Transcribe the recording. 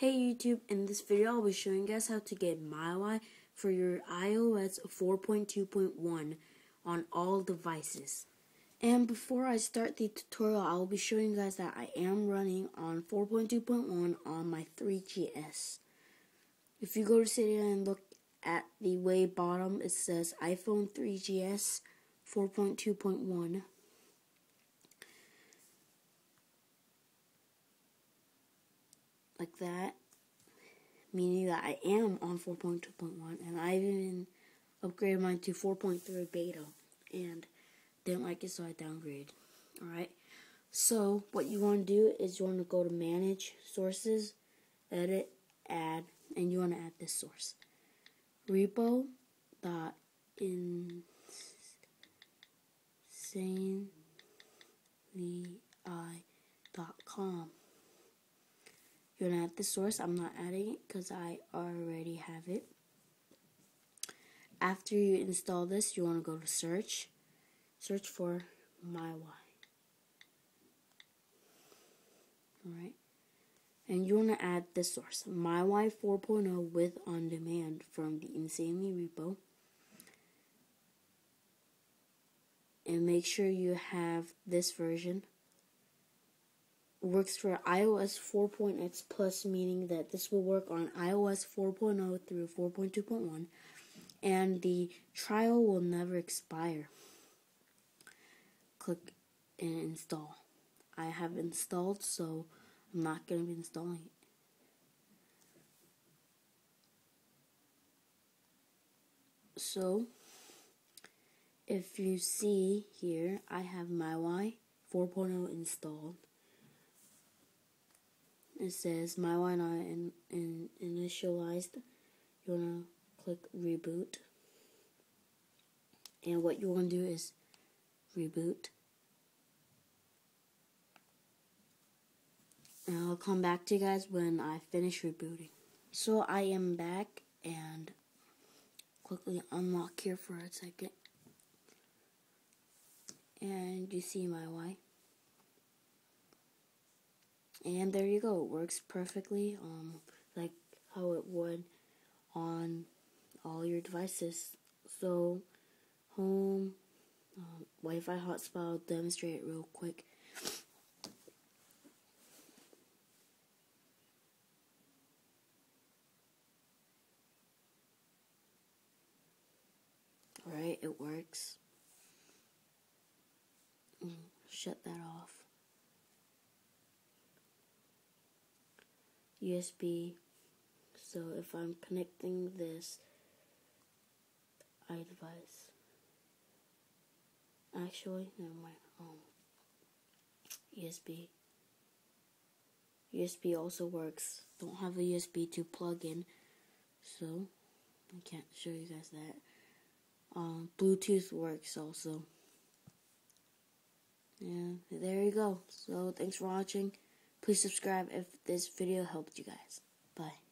Hey YouTube, in this video I'll be showing you guys how to get MyWi for your iOS 4.2.1 on all devices. And before I start the tutorial, I will be showing you guys that I am running on 4.2.1 on my 3GS. If you go to Cydia and look at the way bottom, it says iPhone 3GS 4.2.1. that, meaning that I am on 4.2.1, and I even upgraded mine to 4.3 beta, and didn't like it, so I downgraded. Alright, so what you want to do is you want to go to Manage Sources, Edit, Add, and you want to add this source. Repo dot dot com. You're gonna add the source. I'm not adding it because I already have it. After you install this, you want to go to search. Search for MyWi. Alright. And you want to add this source, MyWi 4.0 with on demand from the Insanely repo. And make sure you have this version works for iOS 4.x plus, meaning that this will work on iOS 4.0 through 4.2.1, and the trial will never expire. Click and install. I have installed, so I'm not going to be installing it. So, if you see here, I have MyWi 4.0 installed it says MyWi not in, in, initialized. You want to click reboot. And what you want to do is reboot. And I'll come back to you guys when I finish rebooting. So I am back and quickly unlock here for a second. And you see MyWi. And there you go. It works perfectly, um, like how it would on all your devices. So, home, um, Wi-Fi hotspot. I'll demonstrate it real quick. Alright, it works. Mm, shut that off. USB. So if I'm connecting this I iDevice, actually, never mind. Um, USB. USB also works. Don't have a USB to plug in, so I can't show you guys that. Um, Bluetooth works also. Yeah, there you go. So thanks for watching. Please subscribe if this video helped you guys. Bye.